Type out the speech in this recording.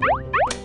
Bye.